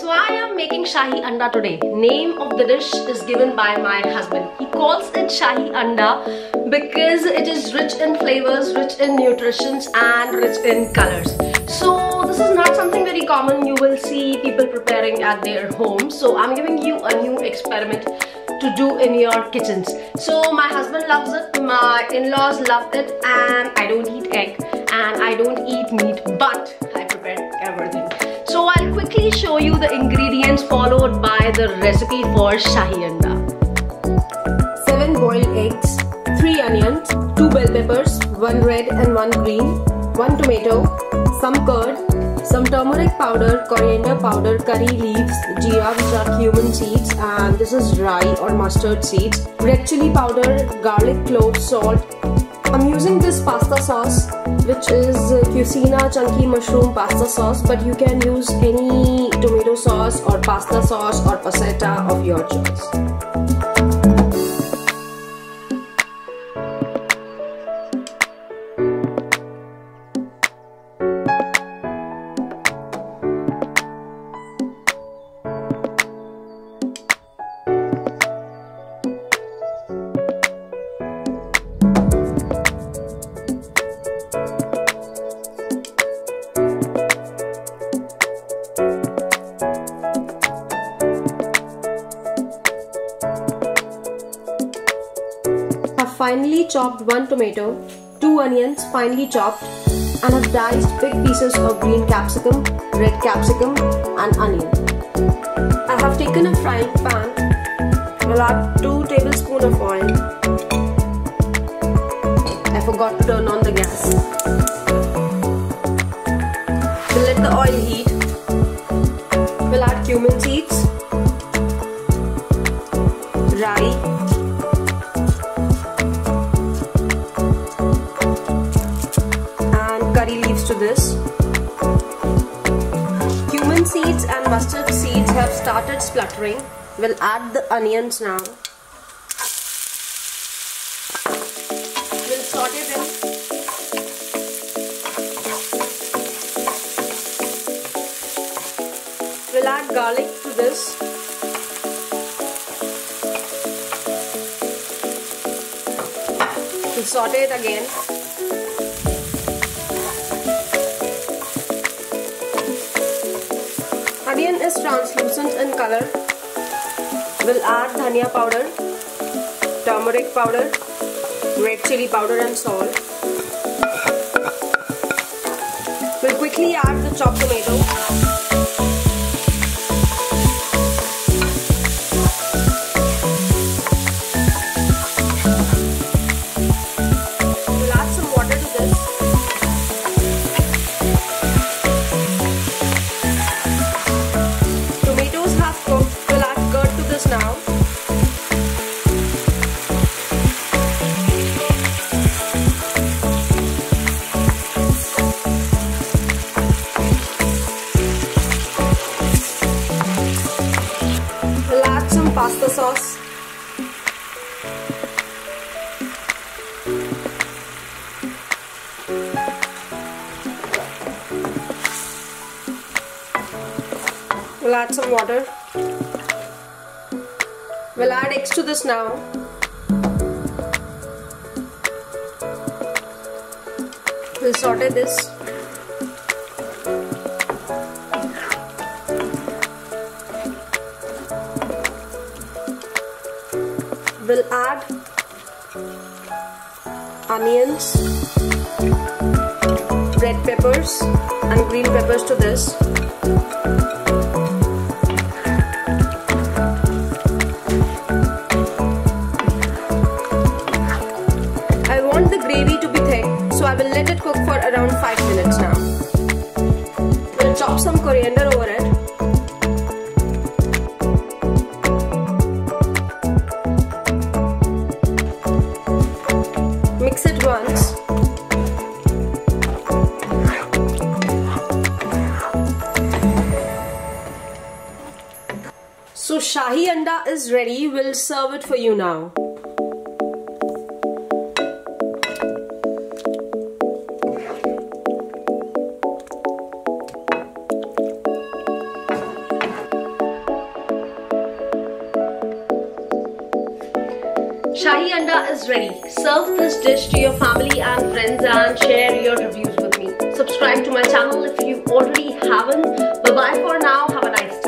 So I am making Shahi Anda today. Name of the dish is given by my husband. He calls it Shahi Anda because it is rich in flavors, rich in nutritions and rich in colors. So this is not something very common you will see people preparing at their home. So I'm giving you a new experiment to do in your kitchens. So my husband loves it, my in-laws love it and I don't eat egg and I don't eat meat but I prepare everything. Quickly show you the ingredients followed by the recipe for Shahi Anda. 7 boiled eggs, 3 onions, 2 bell peppers, 1 red and 1 green, 1 tomato, some curd, some turmeric powder, coriander powder, curry leaves, jeera which are cumin seeds and this is rai or mustard seeds, red chili powder, garlic cloves, salt, I'm using this pasta sauce which is uh, Cucina chunky mushroom pasta sauce but you can use any tomato sauce or pasta sauce or passata of your choice. Finely chopped 1 tomato, 2 onions finely chopped and have diced big pieces of green capsicum, red capsicum and onion. I have taken a frying pan, I will add 2 tablespoons of oil. I forgot to turn on the gas. Seeds and mustard seeds have started spluttering. We'll add the onions now. We'll saute them. We'll add garlic to this. We'll saute it again. Onion is translucent in color. We'll add dhania powder, turmeric powder, red chili powder and salt. We'll quickly add the chopped tomato. Sauce. We'll add some water. We'll add eggs to this now. We'll saute this. Will add onions, red peppers and green peppers to this. I want the gravy to be thick so I will let it cook for around 5 minutes now. We'll chop some coriander So Shahi Anda is ready. We'll serve it for you now. Shahi Anda is ready. Serve this dish to your family and friends and share your reviews with me. Subscribe to my channel if you already haven't. Bye bye for now. Have a nice day.